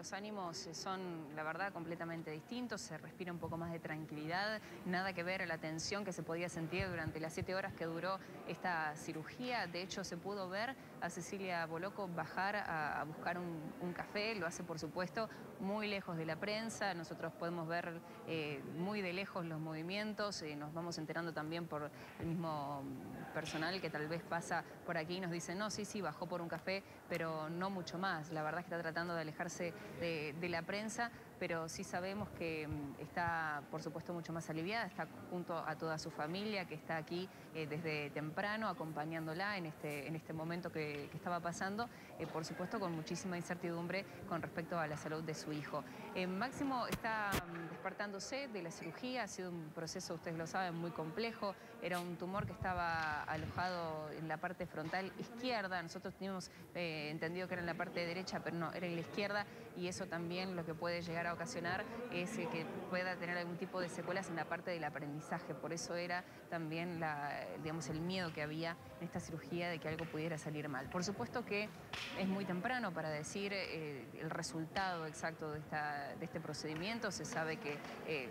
los ánimos son, la verdad, completamente distintos, se respira un poco más de tranquilidad, nada que ver a la tensión que se podía sentir durante las siete horas que duró esta cirugía. De hecho, se pudo ver a Cecilia Boloco bajar a, buscar un, café, lo hace, por supuesto, muy lejos de la prensa. Nosotros podemos ver eh, muy de lejos los movimientos, eh, nos vamos enterando también por el mismo personal que tal vez pasa por aquí y nos dice, no, sí, sí, bajó por un café, pero no mucho más. La verdad es que está tratando de alejarse de, la prensa, pero sí sabemos que mm, está, por supuesto, mucho más aliviada, está junto a toda su familia, que está aquí eh, desde temprano acompañándola en este, en este momento que, estaba pasando, eh, por supuesto con muchísima incertidumbre con respecto a la salud de su hijo. Eh, Máximo está despertándose de la cirugía, ha sido un proceso, ustedes lo saben, muy complejo, era un tumor que estaba alojado en la parte frontal izquierda, nosotros teníamos entendido que era en la parte derecha, pero no, era en la izquierda. Y eso también lo que puede llegar a ocasionar es que pueda tener algún tipo de secuelas en la parte del aprendizaje, por eso era también digamos, el miedo que había en esta cirugía de que algo pudiera salir mal. Por supuesto que es muy temprano para decir eh, el resultado exacto de, esta, de, este procedimiento, se sabe que... Eh,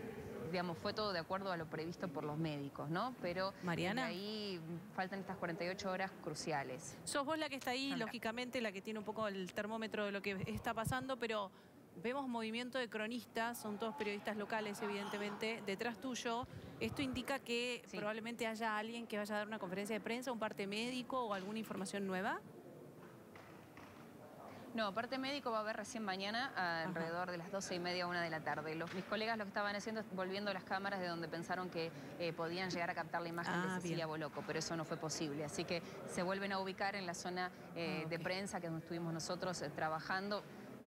digamos, fue todo de acuerdo a lo previsto por los médicos, ¿no? Pero Mariana. ahí faltan estas 48 horas cruciales. Sos vos la que está ahí, lógicamente, la que tiene un poco el termómetro de lo que está pasando, pero vemos movimiento de cronistas, son todos periodistas locales, evidentemente, detrás tuyo. ¿Esto indica que probablemente haya alguien que vaya a dar una conferencia de prensa, un parte médico o alguna información nueva? No, parte médico va a haber recién mañana alrededor de las 12 y media, una de la tarde. Los, mis colegas lo que estaban haciendo es volviendo las cámaras de donde pensaron que eh, podían llegar a captar la imagen de ah, Cecilia Boloco, pero eso no fue posible. Así que se vuelven a ubicar en la zona eh, ah, de prensa que es donde estuvimos nosotros eh, trabajando.